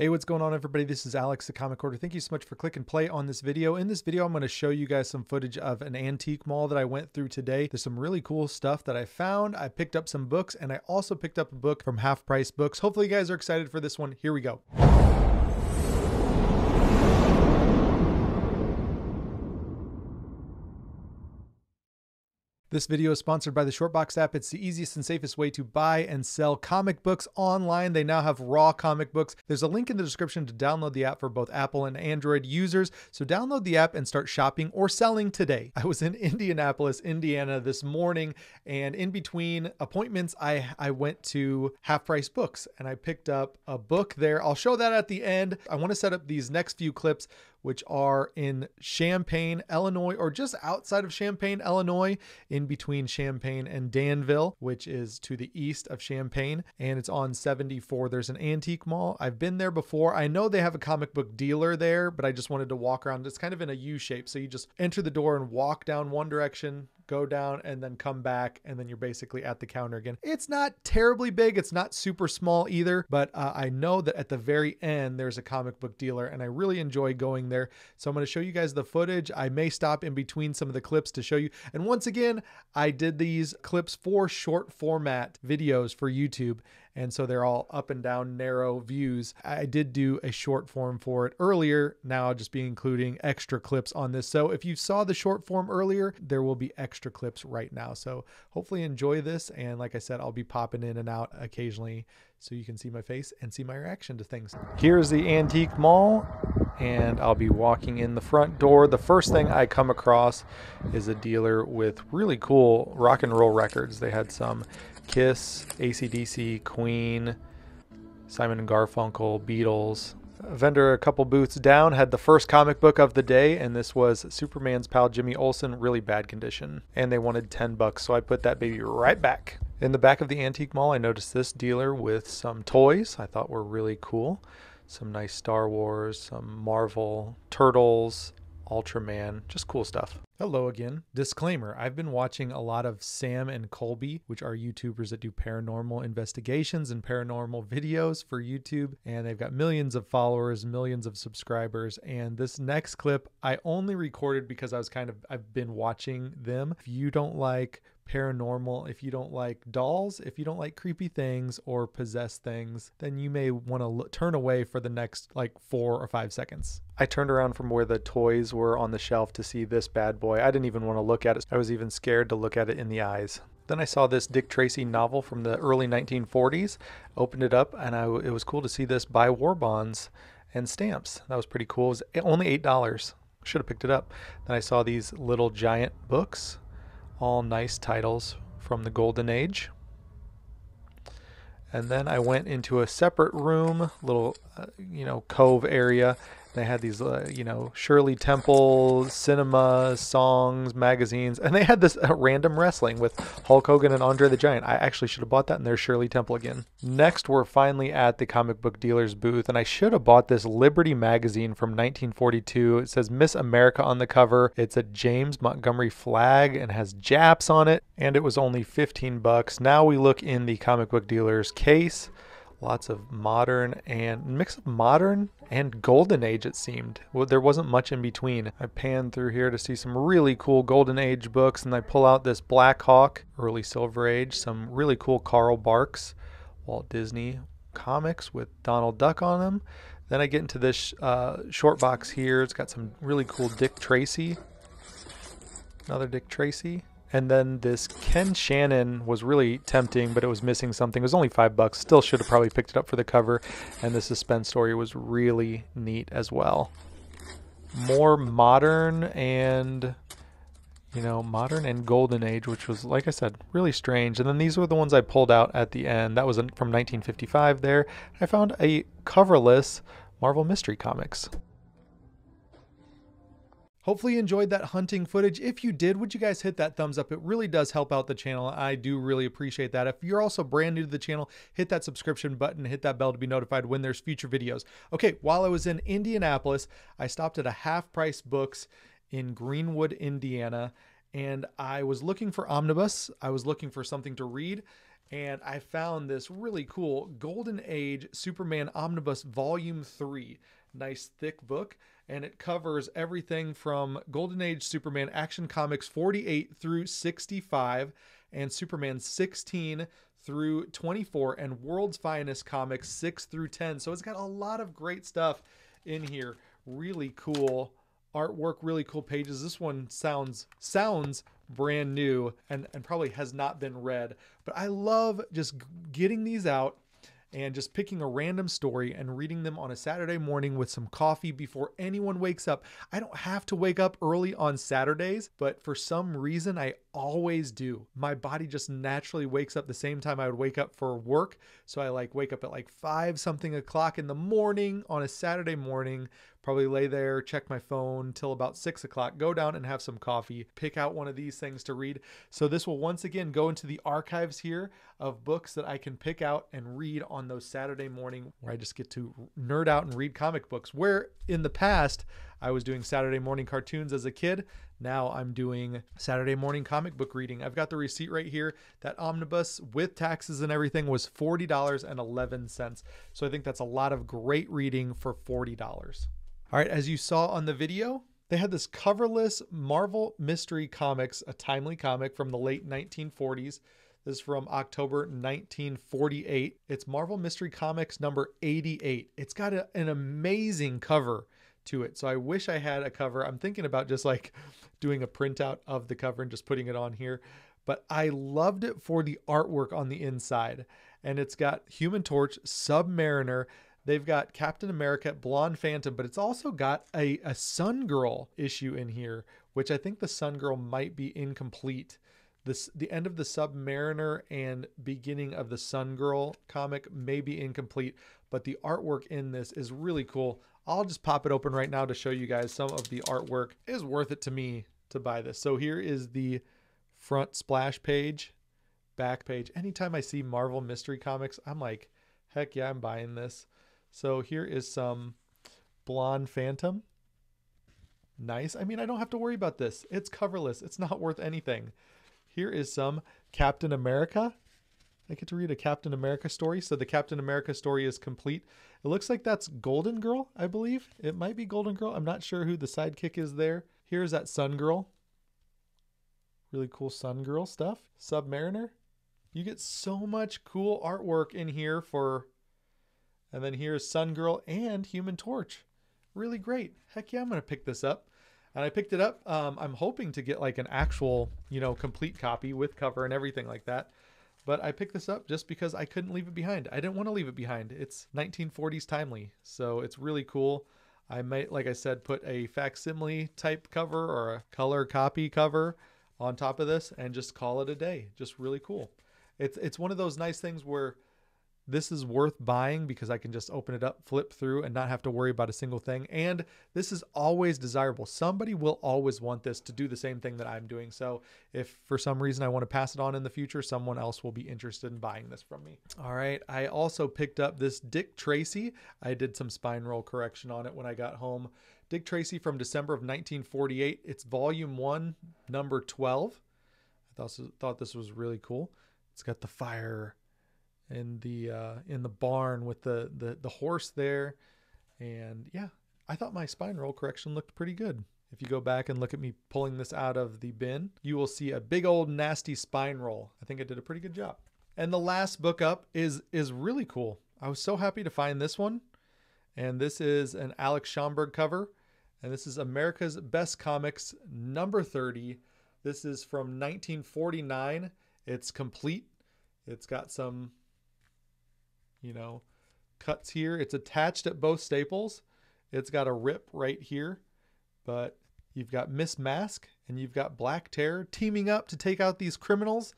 Hey, what's going on everybody? This is Alex, the Comic Hoarder. Thank you so much for clicking play on this video. In this video, I'm going to show you guys some footage of an antique mall that I went through today. There's some really cool stuff that I found. I picked up some books and I also picked up a book from Half Price Books. Hopefully you guys are excited for this one. Here we go. This video is sponsored by the Shortboxed app. It's the easiest and safest way to buy and sell comic books online. They now have raw comic books. There's a link in the description to download the app for both Apple and Android users. So download the app and start shopping or selling today. I was in Indianapolis, Indiana this morning, and in between appointments, I, I went to Half Price Books and I picked up a book there. I'll show that at the end. I want to set up these next few clips which are in Champaign, Illinois, or just outside of Champaign, Illinois, in between Champaign and Danville, which is to the east of Champaign. And it's on 74. There's an antique mall. I've been there before. I know they have a comic book dealer there, but I just wanted to walk around. It's kind of in a U shape. So you just enter the door and walk down one direction, go down and then come back and then you're basically at the counter again. It's not terribly big. It's not super small either, but uh, I know that at the very end there's a comic book dealer and I really enjoy going there. So I'm going to show you guys the footage. I may stop in between some of the clips to show you. And once again, I did these clips for short format videos for YouTube and so they're all up and down narrow views. I did do a short form for it earlier. Now I'll just be including extra clips on this. So if you saw the short form earlier, there will be extra clips right now. So hopefully enjoy this. And like I said, I'll be popping in and out occasionally so you can see my face and see my reaction to things. Here's the antique mall and I'll be walking in the front door. The first thing I come across is a dealer with really cool rock and roll records. They had some Kiss, ACDC, Queen, Simon and Garfunkel, Beatles. A vendor a couple booths down had the first comic book of the day, and this was Superman's pal Jimmy Olsen, really bad condition. And they wanted 10 bucks, so I put that baby right back. In the back of the antique mall, I noticed this dealer with some toys I thought were really cool. Some nice Star Wars, some Marvel, Turtles, Ultraman, just cool stuff. Hello again. Disclaimer I've been watching a lot of Sam and Colby, which are YouTubers that do paranormal investigations and paranormal videos for YouTube. And they've got millions of followers, millions of subscribers. And this next clip I only recorded because I was kind of, I've been watching them. If you don't like paranormal, if you don't like dolls, if you don't like creepy things or possessed things, then you may want to l- turn away for the next like four or five seconds. I turned around from where the toys were on the shelf to see this bad boy. I didn't even want to look at it. I was even scared to look at it in the eyes. Then I saw this Dick Tracy novel from the early 1940s, opened it up, and I, it was cool to see this buy war bonds and stamps. That was pretty cool. It was eh, only $8. Should have picked it up. Then I saw these little giant books all nice titles from the Golden Age. And then I went into a separate room, little, uh, you know, cove area, they had these, uh, you know, Shirley Temple cinema songs, magazines, and they had this uh, random wrestling with Hulk Hogan and Andre the Giant. I actually should have bought that, and there's Shirley Temple again. Next, we're finally at the comic book dealer's booth, and I should have bought this Liberty magazine from 1942. It says Miss America on the cover. It's a James Montgomery Flagg and has Japs on it, and it was only 15 bucks. Now we look in the comic book dealer's case lots of modern and mix of modern and golden age it seemed. Well, there wasn't much in between. I pan through here to see some really cool golden age books and i pull out this black hawk early silver age some really cool carl barks walt disney comics with donald duck on them. Then i get into this uh, short box here. It's got some really cool dick tracy another dick tracy and then this Ken Shannon was really tempting, but it was missing something. It was only five bucks. Still should have probably picked it up for the cover. And the suspense story was really neat as well. More modern and you know, modern and golden age, which was, like I said, really strange. And then these were the ones I pulled out at the end. That was from 1955 there. I found a coverless Marvel Mystery Comics. Hopefully you enjoyed that hunting footage. If you did, would you guys hit that thumbs up? It really does help out the channel. I do really appreciate that. If you're also brand new to the channel, hit that subscription button, hit that bell to be notified when there's future videos. Okay, while I was in Indianapolis, I stopped at a half price books in Greenwood, Indiana, and I was looking for omnibus. I was looking for something to read and I found this really cool Golden Age Superman Omnibus Volume 3. Nice thick book, and it covers everything from Golden Age Superman Action Comics 48 through 65 and Superman 16 through 24 and World's Finest Comics 6 through 10. So it's got a lot of great stuff in here. Really cool artwork, really cool pages. This one sounds sounds brand new and, and probably has not been read. But I love just getting these out and just picking a random story and reading them on a Saturday morning with some coffee before anyone wakes up. I don't have to wake up early on Saturdays, but for some reason I always do. My body just naturally wakes up the same time I would wake up for work. So I like wake up at like five something o'clock in the morning on a Saturday morning, probably lay there, check my phone till about six o'clock, go down and have some coffee, pick out one of these things to read. So this will once again go into the archives here of books that I can pick out and read on those Saturday morning where I just get to nerd out and read comic books. Where in the past I was doing Saturday morning cartoons as a kid. Now I'm doing Saturday morning comic book reading. I've got the receipt right here. That omnibus with taxes and everything was $40.11. So I think that's a lot of great reading for $40. All right, as you saw on the video, they had this coverless Marvel Mystery Comics, a timely comic from the late 1940s. This is from October 1948. It's Marvel Mystery Comics number 88. It's got a, an amazing cover to it. So I wish I had a cover. I'm thinking about just like doing a printout of the cover and just putting it on here. But I loved it for the artwork on the inside. And it's got Human Torch, Submariner, They've got Captain America, Blonde Phantom, but it's also got a, a Sun Girl issue in here, which I think the Sun Girl might be incomplete. This the end of the Submariner and beginning of the Sun Girl comic may be incomplete, but the artwork in this is really cool. I'll just pop it open right now to show you guys some of the artwork. It is worth it to me to buy this. So here is the front splash page, back page. Anytime I see Marvel Mystery Comics, I'm like, heck yeah, I'm buying this. So here is some Blonde Phantom. Nice. I mean, I don't have to worry about this. It's coverless. It's not worth anything. Here is some Captain America. I get to read a Captain America story. So the Captain America story is complete. It looks like that's Golden Girl, I believe. It might be Golden Girl. I'm not sure who the sidekick is there. Here's that Sun Girl. Really cool Sun Girl stuff. Submariner. You get so much cool artwork in here for and then here's Sun Girl and Human Torch. Really great. Heck yeah, I'm going to pick this up. And I picked it up. Um, I'm hoping to get like an actual, you know, complete copy with cover and everything like that. But I picked this up just because I couldn't leave it behind. I didn't want to leave it behind. It's 1940s timely. So it's really cool. I might, like I said, put a facsimile type cover or a color copy cover on top of this and just call it a day. Just really cool. It's it's one of those nice things where this is worth buying because I can just open it up, flip through, and not have to worry about a single thing. And this is always desirable. Somebody will always want this to do the same thing that I'm doing. So if for some reason I want to pass it on in the future, someone else will be interested in buying this from me. All right. I also picked up this Dick Tracy. I did some spine roll correction on it when I got home. Dick Tracy from December of 1948. It's volume one, number 12. I thought, this was really cool. It's got the fire in the uh, in the barn with the, the the horse there, and yeah, I thought my spine roll correction looked pretty good. If you go back and look at me pulling this out of the bin, you will see a big old nasty spine roll. I think I did a pretty good job. And the last book up is is really cool. I was so happy to find this one. And this is an Alex Schomburg cover. And this is America's Best Comics number 30. This is from 1949. It's complete. It's got some you know, cuts here. It's attached at both staples. It's got a rip right here, but you've got Miss Masque and you've got Black Terror teaming up to take out these criminals.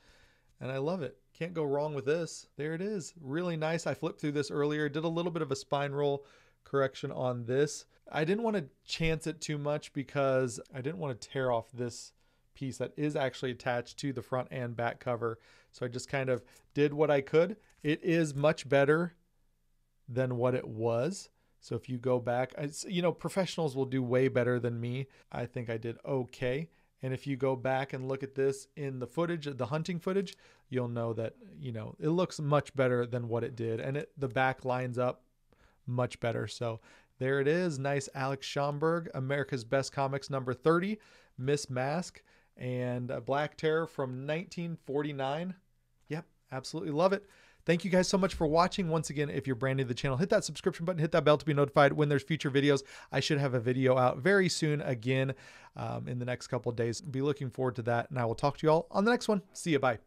And I love it. Can't go wrong with this. There it is. Really nice. I flipped through this earlier, did a little bit of a spine roll correction on this. I didn't want to chance it too much because I didn't want to tear off this piece that is actually attached to the front and back cover. So I just kind of did what I could. It is much better than what it was. So if you go back, you know, professionals will do way better than me. I think I did okay. And if you go back and look at this in the footage, the hunting footage, you'll know that, you know, it looks much better than what it did. And it, the back lines up much better. So there it is. Nice Alex Schomburg, America's Best Comics number 30, Miss Masque, and Black Terror from 1949. Yep, absolutely love it. Thank you guys so much for watching. Once again, if you're brand new to the channel, hit that subscription button, hit that bell to be notified when there's future videos. I should have a video out very soon again um, in the next couple days. Be looking forward to that, and I will talk to you all on the next one. See you. Bye.